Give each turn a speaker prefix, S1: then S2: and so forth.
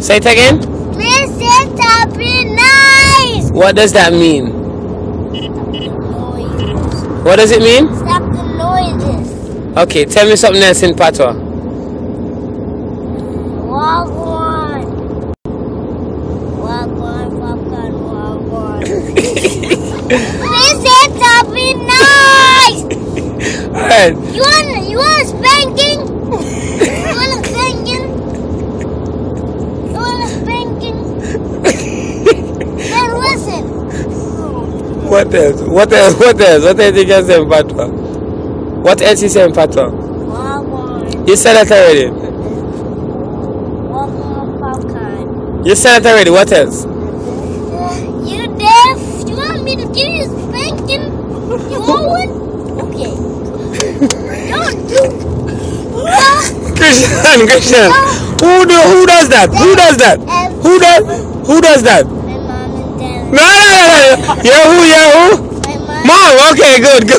S1: Say it again.
S2: Listen to be nice.
S1: What does that mean? What does it mean?
S2: Stop the noises.
S1: Okay, tell me something else in Patois.
S2: Walk on. Walk on, walk on, walk on. Listen to be nice.
S1: Alright.
S2: You want you want spanking? You want a spanking? You want a spanking? Then listen.
S1: What else? What else? What else? What else you can say in Patois? What else you say in Patois?
S2: Walk on.
S1: You said that already.
S2: Popcorn.
S1: You said that already. What else?
S2: You deaf? You want me to give you spanking? You want one? Okay. Don't do.
S1: Christian, Christian. Who do? Who does that? Who does that? Who does? Who does that?
S2: My mom and dad.
S1: No, no, no, no. Yeah, who?
S2: My mom.
S1: Mom. Okay, good, good.